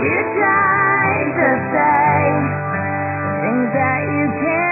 We're trying to say things that you can't.